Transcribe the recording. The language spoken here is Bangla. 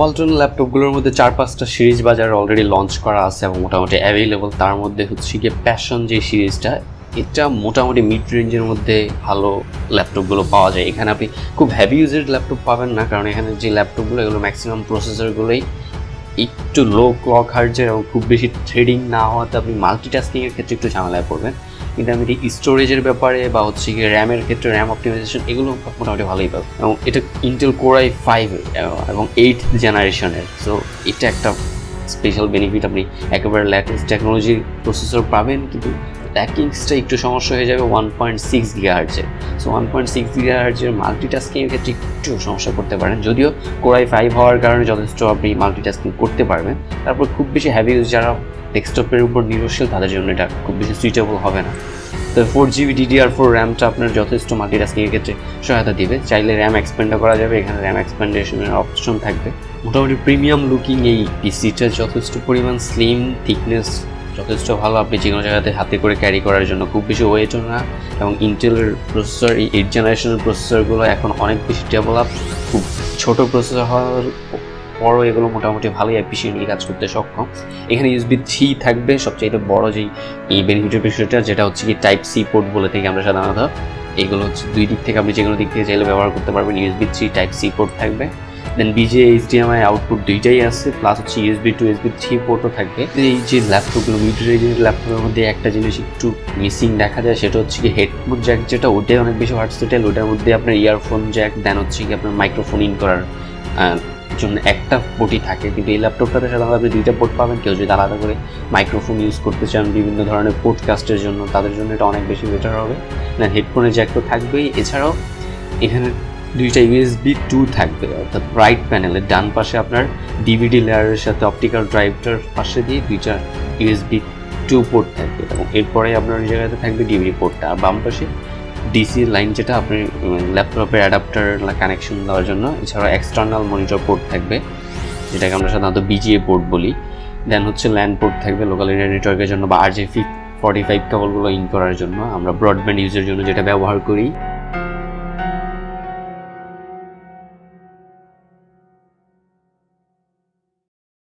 ওয়ালটন ল্যাপটপগুলোর মধ্যে চার পাঁচটা সিরিজ বাজারে অলরেডি লঞ্চ করা আছে এবং মোটামুটি অ্যাভেলেবল তার মধ্যে হচ্ছে গিয়ে প্যাশন যে সিরিজটা এটা মোটামুটি মিড রেঞ্জের মধ্যে ভালো ল্যাপটপগুলো পাওয়া যায়। এখানে আপনি খুব হ্যাভি ইউজের ল্যাপটপ পাবেন না, কারণ এখানে যে ল্যাপটপগুলো এগুলো ম্যাক্সিমাম প্রসেসরগুলোই একটু লো ক্লক হার্জের এবং খুব বেশি থ্রেডিং না হওয়াতে আপনি মাল্টিটাস্কিংয়ের ক্ষেত্রে একটু ঝামেলায় পড়বেন। কিন্তু আমি স্টোরেজের ব্যাপারে বা হচ্ছে গিয়ে র্যামের ক্ষেত্রে র্যাম অপটিমাইজেশন এগুলো মোটামুটি ভালোই পাবো এবং এটা ইন্টেল কোরাই ফাইভ এবং এইট জেনারেশনের সো এটা একটা স্পেশাল বেনিফিট আপনি একেবারে ল্যাটেস্ট টেকনোলজির প্রসেসর পাবেন, কিন্তু প্যাকিংসটা একটু সমস্যা হয়ে যাবে ওয়ান পয়েন্ট সিক্স গিগা হার্জের সো ওয়ান পয়েন্ট সিক্স গিগা হার্জের মাল্টিটাস্কিংয়ের ক্ষেত্রে একটু সমস্যা করতে পারেন। যদিও কোরাই ফাইভ হওয়ার কারণে যথেষ্ট আপনি মাল্টিটাস্কিং করতে পারবেন। তারপর খুব বেশি হ্যাভি ইউজ যারা ডেস্কটপের উপর নির্ভরশীল, তাদের জন্য এটা খুব বেশি সুইটেবল হবে না। তো ফোর জিবি ডিডিআর ফোর র্যামটা আপনার যথেষ্ট মাল্টিটাস্কিংয়ের ক্ষেত্রে সহায়তা দিবে। চাইলে র্যাম এক্সপেন্ডও করা যাবে। এখানে র্যাম এক্সপেন্ডেশনের অপশন থাকবে। মোটামুটি প্রিমিয়াম লুকিং এই পিসিটা যথেষ্ট পরিমাণ স্লিম থিকনেস যথেষ্ট ভালো। আপনি যে কোনো জায়গাতে হাতে করে ক্যারি করার জন্য খুব বেশি ওয়েটও না এবং ইন্টেলের প্রসেসর এই এইট জেনারেশনের প্রসেসরগুলো এখন অনেক বেশি ডেভেলপ খুব ছোটো প্রসেসর হওয়ার পরও এগুলো মোটামুটি ভালোই এফিসিয়েন্টলি কাজ করতে সক্ষম। এখানে ইউএসবি থ্রি থাকবে সবচেয়ে বড় যেই এই বেনিফিটের বিষয়টা যেটা হচ্ছে কি টাইপ সি পোর্ট বলে থেকে আমরা সাধারণত এগুলো হচ্ছে দুই দিক থেকে আপনি যে কোনো দিক থেকে চাইলে ব্যবহার করতে পারবেন। USB three type C port থাকবে। দেন বিজে এইচডিএমআই আউটপুট দুইটাই আছে প্লাস হচ্ছে ইউএসবি টু ইউএসবি থ্রি পোর্টও থাকবে। এই যে ল্যাপটপগুলো মিড রেঞ্জের ল্যাপটপের মধ্যে একটা জিনিস একটু মিসিং দেখা যায়, সেটা হচ্ছে কি হেডফোন জ্যাক যেটা, ওটাই অনেক বেশি ভার্সেটাইল ওটার মধ্যে আপনার ইয়ারফোন জ্যাক দেন হচ্ছে কি আপনার মাইক্রোফোন ইন করার জন্য একটা পোর্টই থাকে। কিন্তু এই ল্যাপটপটাতে সাধারণত আপনি দুইটা পোর্ট পাবেন, কেউ যদি আলাদা করে মাইক্রোফোন ইউজ করতে চান বিভিন্ন ধরনের পোডকাস্টের জন্য, তাদের জন্য এটা অনেক বেশি বেটার হবে। দেন হেডফোনের জ্যাক তো থাকবেই। এছাড়াও এখানে দুইটা ইউএসবি টু থাকবে, অর্থাৎ রাইট প্যানেলের ডান পাশে আপনার ডিভিডি লেয়ারের সাথে অপটিক্যাল ড্রাইভটার পাশে দিয়ে দুইটা ইউএসবি টু পোর্ট থাকবে এবং এরপরে আপনার জায়গাতে থাকবে ডিভিডি পোর্টটা আর বাম পাশে ডিসি লাইন যেটা আপনি ল্যাপটপের অ্যাডাপ্টার কানেকশন দেওয়ার জন্য, এছাড়াও এক্সটার্নাল মনিটর পোর্ট থাকবে, যেটাকে আমরা সাধারণত বিজিএ পোর্ট বলি। দেন হচ্ছে ল্যান্ড পোর্ট থাকবে লোকাল এরিয়া নেটওয়ার্কের জন্য বা আর জে ফি ফর্টি ফাইভ কেবলগুলো ইন করার জন্য। আমরা ব্রডব্যান্ড ইউজের জন্য যেটা ব্যবহার করি।